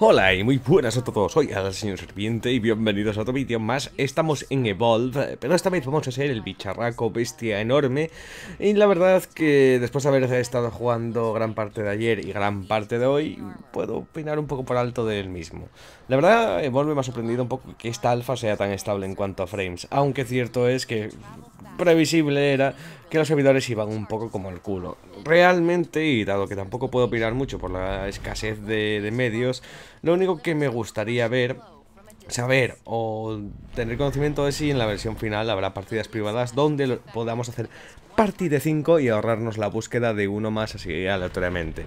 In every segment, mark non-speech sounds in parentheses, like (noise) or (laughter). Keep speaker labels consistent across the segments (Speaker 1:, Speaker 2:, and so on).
Speaker 1: Hola y muy buenas a todos, soy el señor Serpiente y bienvenidos a otro vídeo más. Estamos en Evolve, pero esta vez vamos a ser el bicharraco bestia enorme. Y la verdad que después de haber estado jugando gran parte de ayer y gran parte de hoy Puedo opinar un poco por alto del mismo. La verdad, Evolve me ha sorprendido un poco que esta alfa sea tan estable en cuanto a frames Aunque cierto es que previsible era que los servidores iban un poco como el culo. Realmente, y dado que tampoco puedo opinar mucho por la escasez de, medios, lo único que me gustaría ver saber o tener conocimiento de si en la versión final habrá partidas privadas donde podamos hacer partida 5 y ahorrarnos la búsqueda de uno más así aleatoriamente.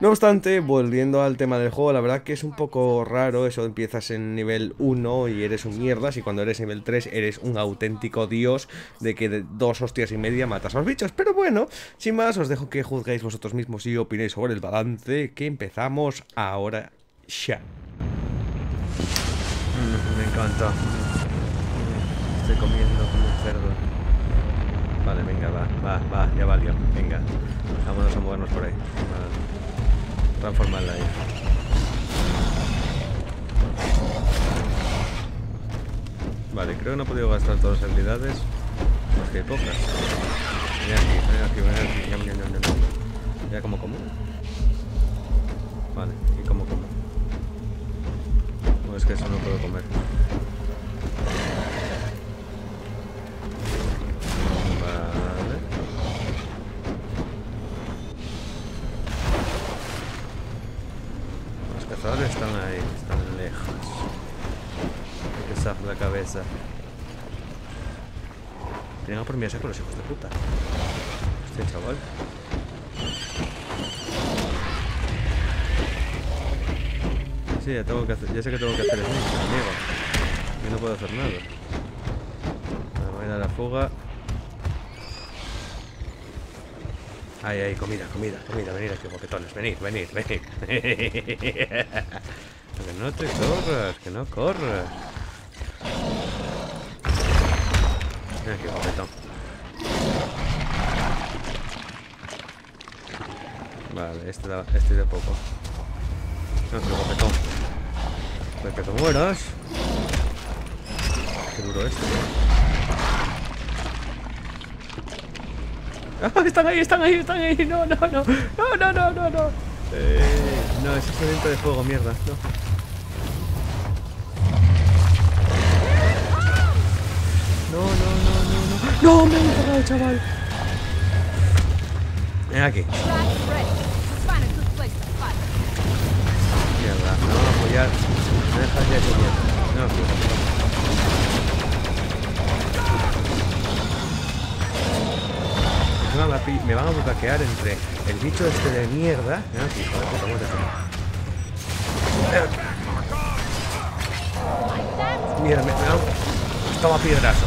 Speaker 1: No obstante, volviendo al tema del juego, la verdad que es un poco raro eso, empiezas en nivel 1 y eres un mierdas y cuando eres nivel 3 eres un auténtico dios de que de dos hostias y media matas a los bichos. Pero bueno, sin más, os dejo que juzguéis vosotros mismos y opinéis sobre el balance, que empezamos ahora ya.
Speaker 2: Mm, me encanta. Estoy comiendo como un cerdo. Vale, venga, va, va, va, ya valió. Venga, vámonos a movernos por ahí transformarla ahí. Vale, creo que no he podido gastar todas las habilidades. Porque hay pocas. Ven aquí, ven aquí, ven aquí. ¿Ya como como? Vale, ¿y como como? No, es que eso no puedo comer. Están ahí, están lejos. Hay que sacar la cabeza. Tienen por mí con los hijos de puta. Este chaval. Sí, ya, tengo que hacer, ya sé que tengo que hacer eso, amigo. Y no puedo hacer nada. Voy a dar la fuga. Ay, ay, comida, comida, comida, venid aquí, boquetones, venid, venid, venid. (laughs) que no te corras, que no corras. Ven aquí, boquetón. Vale, este da, este de poco. No, pero boquetón. Que te mueras. Qué duro este. (laughs) están ahí, están ahí, están ahí. No, no, no. No, no, no, no, no. Eh, no, es evento de fuego, mierda. No. No, no, no, no, no. No, me han pegado, chaval. Ven aquí. Mierda, no, vamos a apoyar. Me dejas ya mierda. No, me van a bucaquear entre el bicho este de mierda. Mira, me, me Toma piedrazo.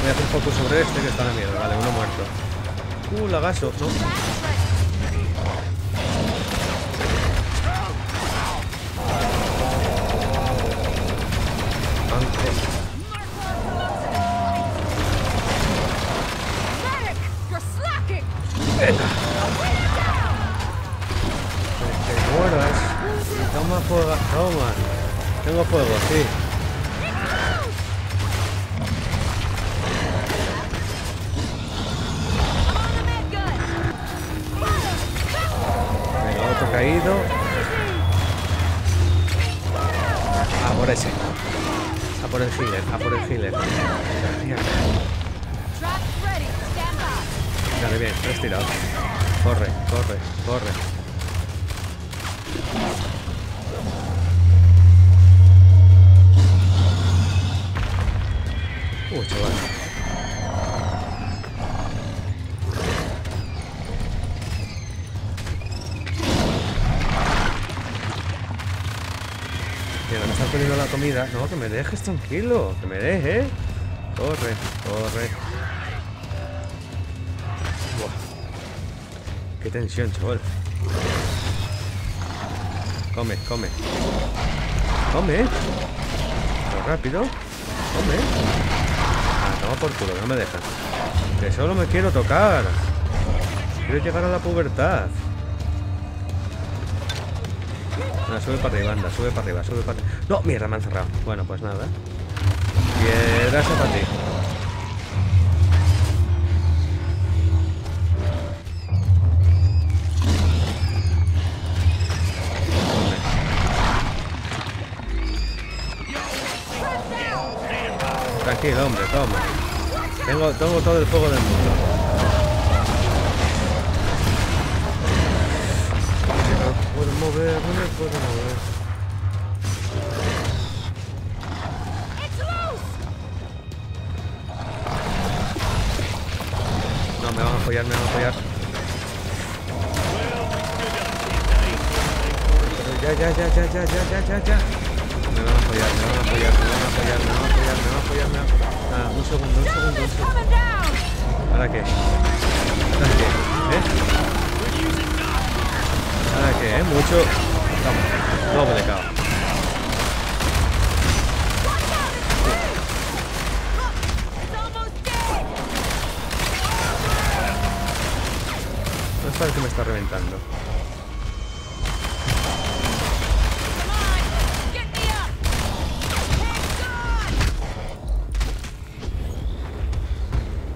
Speaker 2: Voy a hacer foco sobre este que está de miedo. Vale, uno muerto. Uh, lagazo. No. Que mueras. Toma fuego. Toma. Tengo fuego, sí. Venga, otro caído. A por ese. A por el healer, a por el healer. Dale, bien, tres tirados. Corre, corre, corre. Uh, chaval. Mira, me están poniendo la comida. No, que me dejes tranquilo. Que me dejes. Corre, corre. Qué tensión, chaval. Come, come. Come. rápido. Hombre. Ah, toma por culo, no me dejan. Que solo me quiero tocar. Quiero llegar a la pubertad. No, sube para arriba, anda, sube para arriba, sube para arriba. No, mierda, me han cerrado. Bueno, pues nada. Piedras para ti. Toma. Tengo, tengo todo el fuego del mundo. No puedo mover, no me puedo mover. El que me está reventando.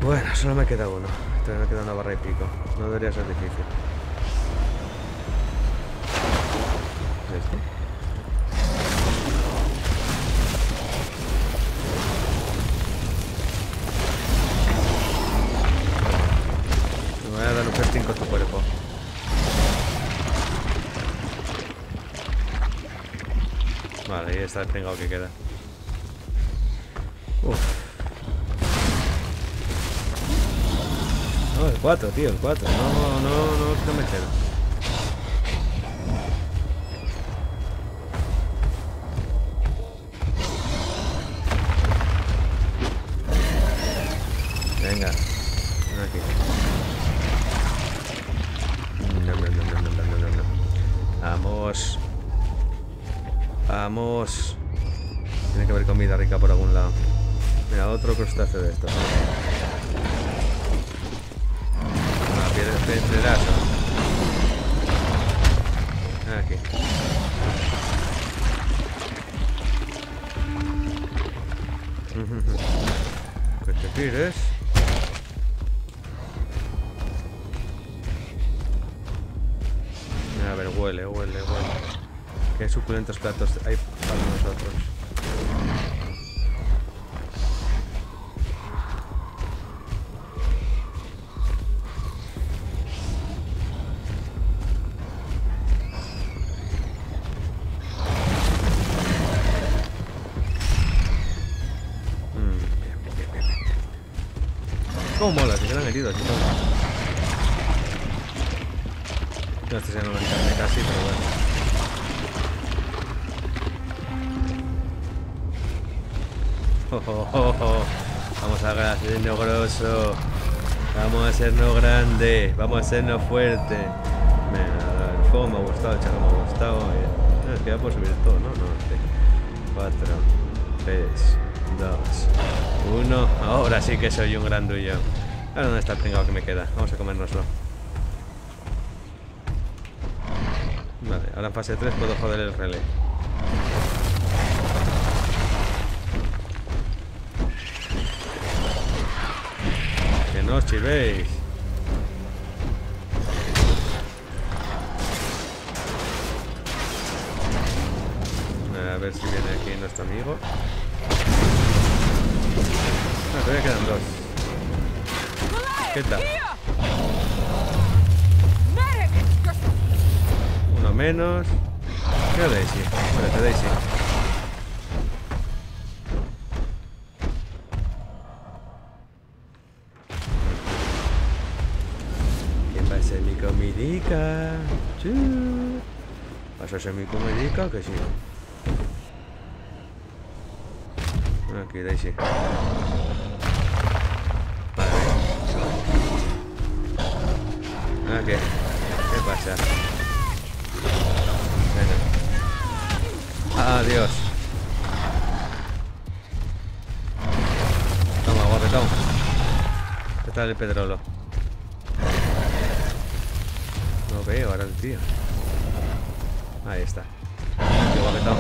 Speaker 2: Bueno, solo me queda uno. Todavía me queda una barra y pico. No debería ser difícil. Está el pringao que queda. No, el 4, tío, el 4. No, no, no, me entero. Venga, ven aquí. No, no, no, no, no, no, no. Vamos. Vamos. Tiene que haber comida rica por algún lado. Mira, otro crustáceo de estos. Ah, piedra-. Aquí. Que te tires. A ver, huele, huele, huele. Qué suculentos platos hay para nosotros. Mm, Como mola? Si se lo han herido, chicos. No, este se no me carne casi, pero bueno. (laughs) Vamos a hacernos grosso. Vamos a hacernos grande. Vamos a hacernos fuerte. El fuego me ha gustado, el charro me ha gustado. eh. Es que ya puedo subir todo, ¿no? No, 4, 3, 2, 1. Ahora sí que soy un grandullo. Ahora dónde está el pringao que me queda. Vamos a comérnoslo. Vale, ahora en fase 3 puedo joder el relé. No os chivéis. A ver si viene aquí nuestro amigo. Ah, todavía quedan dos. ¿Qué tal? Uno menos. Mira Daisy. Espérate, Daisy. comidica. Chú. Vas a ser mi comidica que sí. Ah, Aquí, Daisy. Vale. Ah, ok. ¿Qué pasa? Venga. Adiós. Toma, guapetón. ¿Qué tal el pedrolo? Veo ahora el tío. Ahí está. Qué guapetón.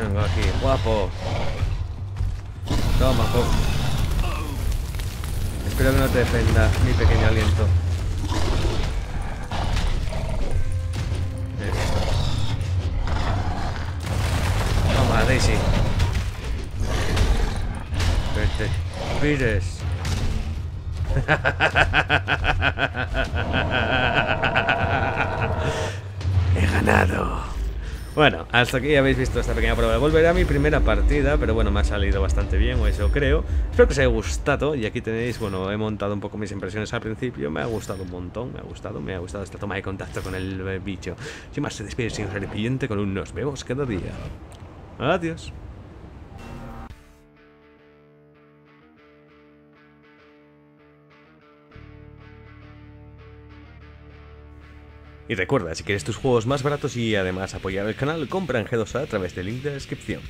Speaker 2: Vengo aquí, guapo. Toma, pop. Espero que no te defenda mi pequeño aliento. Toma, Daisy. Que te pires. He ganado. Bueno, hasta aquí habéis visto esta pequeña prueba. Volveré a mi primera partida, pero bueno, me ha salido bastante bien, o eso creo. Espero que os haya gustado. Y aquí tenéis, bueno, he montado un poco mis impresiones al principio. Me ha gustado un montón, me ha gustado, me ha gustado esta toma de contacto con el bicho. Sin más, se despide sin serpiente con un nos vemos cada día. Adiós. Y recuerda, si quieres tus juegos más baratos y además apoyar el canal, compra en G2A a través del link de la descripción.